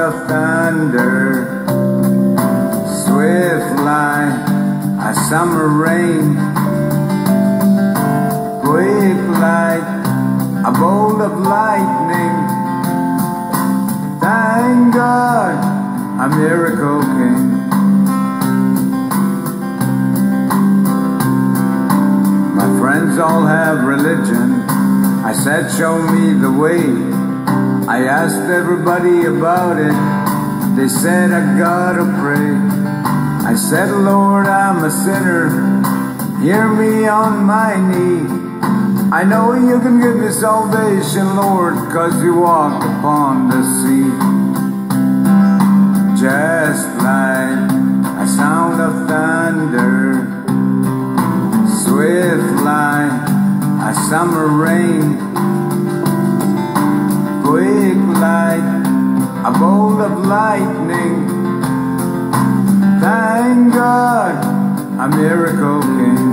sound of thunder, swift like a summer rain, quick like a bolt of lightning. Thank God, a miracle came. My friends all have religion. I said, show me the way. I asked everybody about it. They said, I gotta pray. I said, Lord, I'm a sinner. Hear me on my knee. I know you can give me salvation, Lord, cause you walked upon the sea. Just like a sound of thunder, swift like a summer rain, a bolt of lightning. Thank God, a miracle came.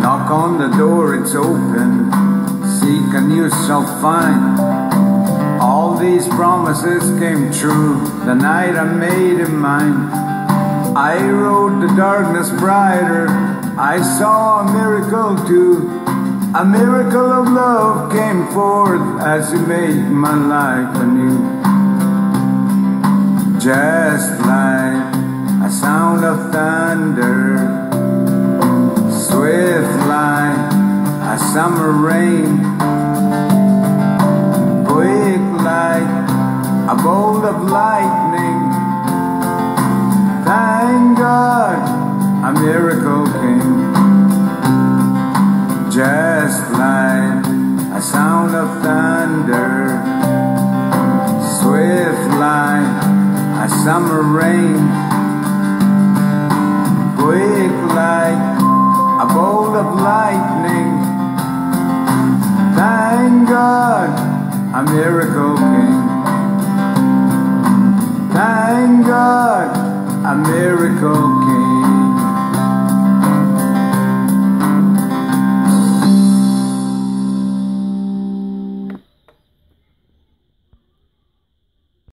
Knock on the door, it's open. Seek and you shall find. All these promises came true the night I made him mine. I rode the darkness brighter. I saw a miracle too. A miracle of love came forth as he made my life anew. Just like a sound of thunder, swift like a summer rain, quick like a bolt of lightning. Thank God, a miracle came. Just like a sound of thunder, swift like a summer rain, quick like a bolt of lightning. Thank God, a miracle came. Thank God, a miracle